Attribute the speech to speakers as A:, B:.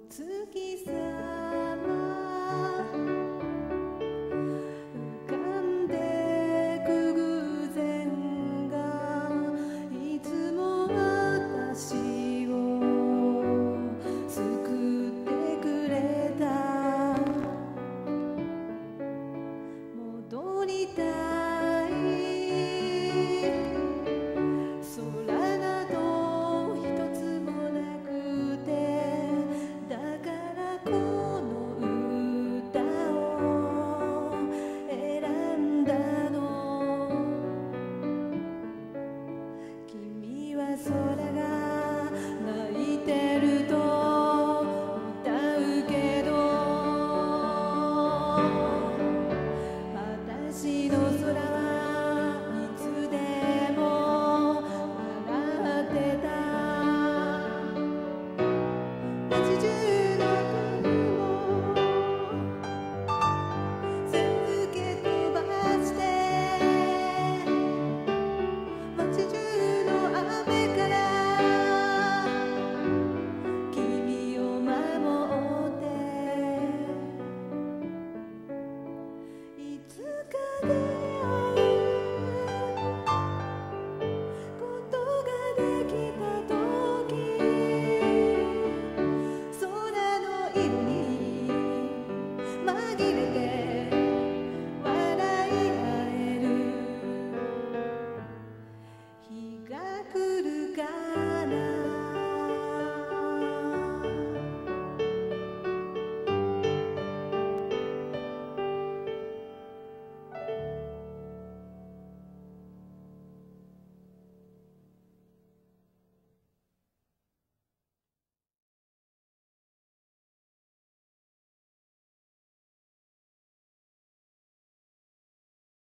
A: 月さ。God.